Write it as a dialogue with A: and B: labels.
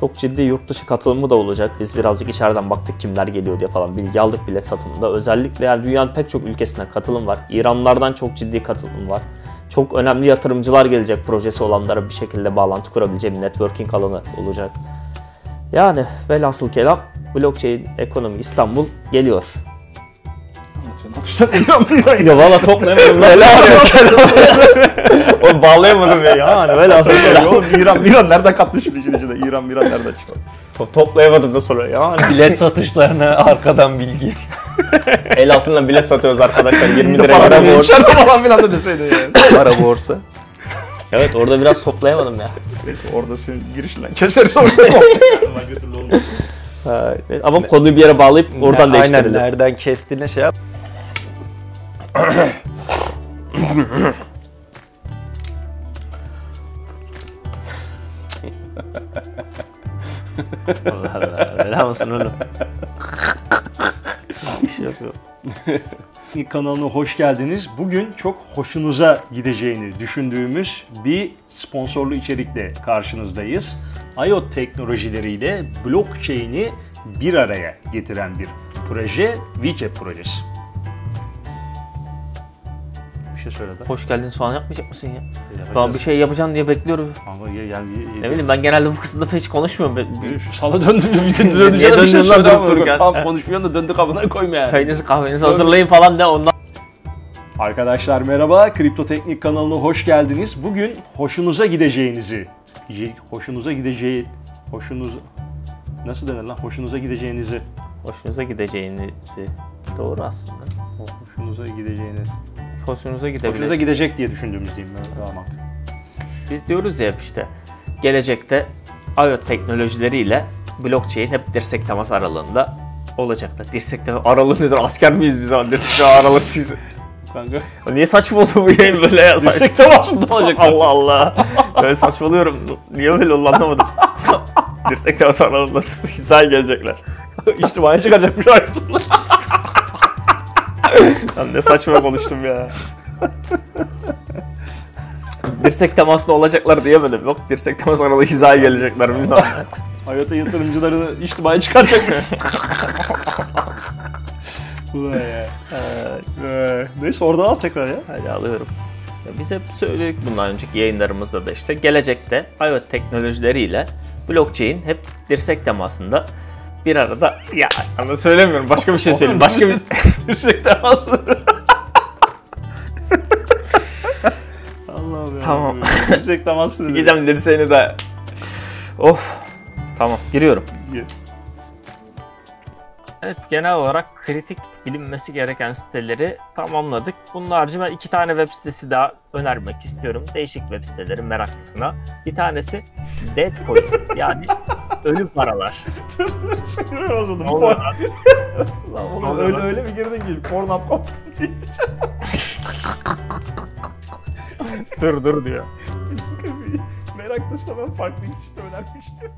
A: Çok ciddi yurt dışı katılımı da olacak. Biz birazcık içeriden baktık kimler geliyor diye falan bilgi aldık bilet satımında. Özellikle yani dünyanın pek çok ülkesine katılım var. İranlardan çok ciddi katılım var. Çok önemli yatırımcılar gelecek projesi olanlara bir şekilde bağlantı kurabileceği bir networking alanı olacak. Yani velhasıl kelam blockchain ekonomi İstanbul geliyor.
B: Sen inanmıyorsun.
A: Ya valla toplayamadım. velhasıl kelam. Oğlum bağlayamadım ya. Yani velhasıl kelam.
B: Oğlum İran, İran nereden kattın şimdi işin içine? İran, İran nereden çıktı?
A: To- toplayamadım da sonra yani.
C: Bilet satışlarına arkadan bilgi.
A: El altından bilet satıyoruz arkadaşlar 20 liraya
B: Para
A: para borsa.
B: içeride falan filan da deseydin yani.
A: Para borsa. Evet orada biraz toplayamadım ya.
B: Neyse orada senin girişinden keseriz orada.
A: Ama konuyu bir yere bağlayıp oradan
C: Aynen
A: değiştirelim.
C: nereden kestiğine şey yap.
A: Allah Allah. Helal olsun oğlum. Bir şey yapıyor.
B: Kanalına hoş geldiniz. Bugün çok hoşunuza gideceğini düşündüğümüz bir sponsorlu içerikle karşınızdayız. IoT teknolojileriyle blockchain'i bir araya getiren bir proje, VCAP projesi. Bir şey söyle de.
A: Hoş geldiniz falan yapmayacak mısın ya? Ben bir şey yapacaksın diye bekliyorum.
B: Ama ya, yani,
A: Ne bileyim ben genelde bu kısımda hiç konuşmuyorum. Ben-
B: Sana döndüm bir de
A: Niye
B: bir şey
A: döndün lan durup dururken?
B: tam konuşmuyorsun da döndü kabına koyma yani.
A: Çayınızı kahvenizi hazırlayın falan de ondan.
B: Arkadaşlar merhaba, Kripto Teknik kanalına hoş geldiniz. Bugün hoşunuza gideceğinizi, hoşunuza gideceği, hoşunuz nasıl denir lan? Hoşunuza gideceğinizi,
A: Hoşunuza gideceğinizi. Doğru aslında.
B: hoşunuza gideceğini,
A: Hoşunuza gidebilir.
B: hoşunuza gidecek diye düşündüğümüz diyeyim ben. Daha mantıklı.
A: Biz diyoruz ya işte gelecekte IoT teknolojileriyle blockchain hep dirsek temas aralığında olacaklar. Dirsek temas aralığı nedir? Asker miyiz biz abi? Dirsek temas aralığı siz.
B: Kanka.
A: Niye saçma oldu bu yayın böyle ya?
B: Dirsek temasında olacak.
A: Allah Allah. Ben saçmalıyorum. Niye böyle oldu anlamadım. dirsek temas aralığında hizaya gelecekler.
B: İçtimaya çıkacakmış hayatımda.
A: Lan ne saçma konuştum ya. dirsek temasında olacaklar diyemedim. Yok dirsek temas aralığı hizaya gelecekler bilmem.
B: Hayata yatırımcılarını içtimaya çıkaracakmış. Ulan ya. Ee, Neyse oradan al tekrar ya.
A: Hadi alıyorum. Ya biz hep söyledik bundan önceki yayınlarımızda da işte gelecekte IoT teknolojileriyle blockchain hep dirsek temasında bir arada ya ama söylemiyorum başka bir şey söyleyeyim. Başka bir
B: Dirsek teması. Allah'ım ya.
A: Tamam.
B: Dirsek teması. dedi.
A: gidem dirseğini de of tamam giriyorum.
B: Gir.
A: Evet genel olarak kritik bilinmesi gereken siteleri tamamladık. Bunun harici ben iki tane web sitesi daha önermek istiyorum. Değişik web siteleri meraklısına. Bir tanesi Dead Coins yani ölü paralar.
B: Bozuldu.
A: Ne oluyor
B: Porn-
A: lan?
B: Oğlum öyle
A: lan?
B: öyle bir girdin ki Pornhub.com
A: dur dur diyor.
B: Meraklısına ben farklı bir işte önermiştim.